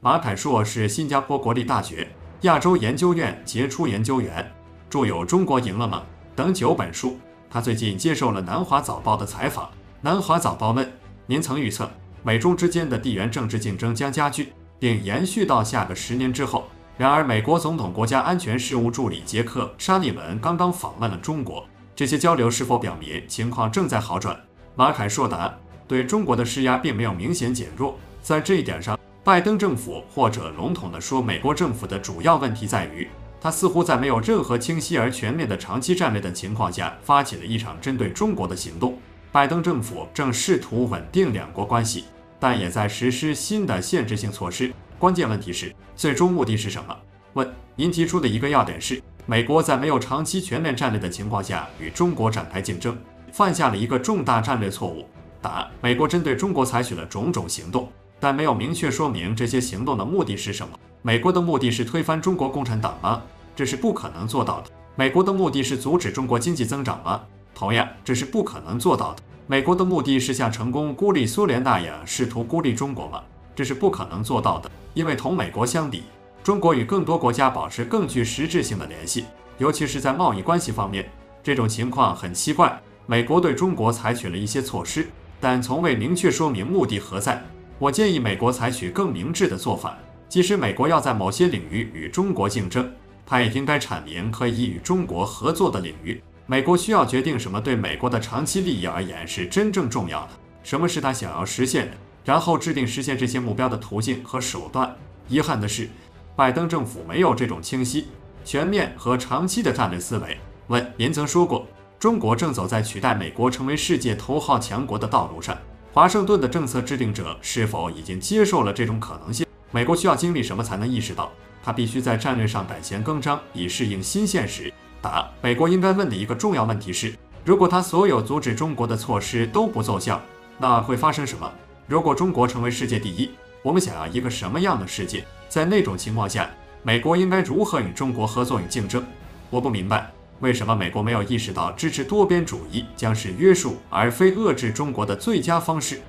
马凯硕是新加坡国立大学亚洲研究院杰出研究员，著有《中国赢了吗》等九本书。他最近接受了南华早报的采访。南华早报问：“您曾预测美中之间的地缘政治竞争将加剧，并延续到下个十年之后。然而，美国总统国家安全事务助理杰克·沙利文刚刚访问了中国，这些交流是否表明情况正在好转？”马凯硕答：“对中国的施压并没有明显减弱。在这一点上，拜登政府或者笼统地说，美国政府的主要问题在于。”他似乎在没有任何清晰而全面的长期战略的情况下，发起了一场针对中国的行动。拜登政府正试图稳定两国关系，但也在实施新的限制性措施。关键问题是，最终目的是什么？问：您提出的一个要点是，美国在没有长期全面战略的情况下与中国展开竞争，犯下了一个重大战略错误。答：美国针对中国采取了种种行动，但没有明确说明这些行动的目的是什么。美国的目的是推翻中国共产党吗？这是不可能做到的。美国的目的是阻止中国经济增长吗？同样，这是不可能做到的。美国的目的是像成功孤立苏联那样试图孤立中国吗？这是不可能做到的。因为同美国相比，中国与更多国家保持更具实质性的联系，尤其是在贸易关系方面。这种情况很奇怪。美国对中国采取了一些措施，但从未明确说明目的何在。我建议美国采取更明智的做法。即使美国要在某些领域与中国竞争，它也应该阐明可以与中国合作的领域。美国需要决定什么对美国的长期利益而言是真正重要的，什么是他想要实现的，然后制定实现这些目标的途径和手段。遗憾的是，拜登政府没有这种清晰、全面和长期的战略思维。问：您曾说过，中国正走在取代美国成为世界头号强国的道路上，华盛顿的政策制定者是否已经接受了这种可能性？美国需要经历什么才能意识到，他必须在战略上改弦更张，以适应新现实？答：美国应该问的一个重要问题是：如果他所有阻止中国的措施都不奏效，那会发生什么？如果中国成为世界第一，我们想要一个什么样的世界？在那种情况下，美国应该如何与中国合作与竞争？我不明白为什么美国没有意识到支持多边主义将是约束而非遏制中国的最佳方式。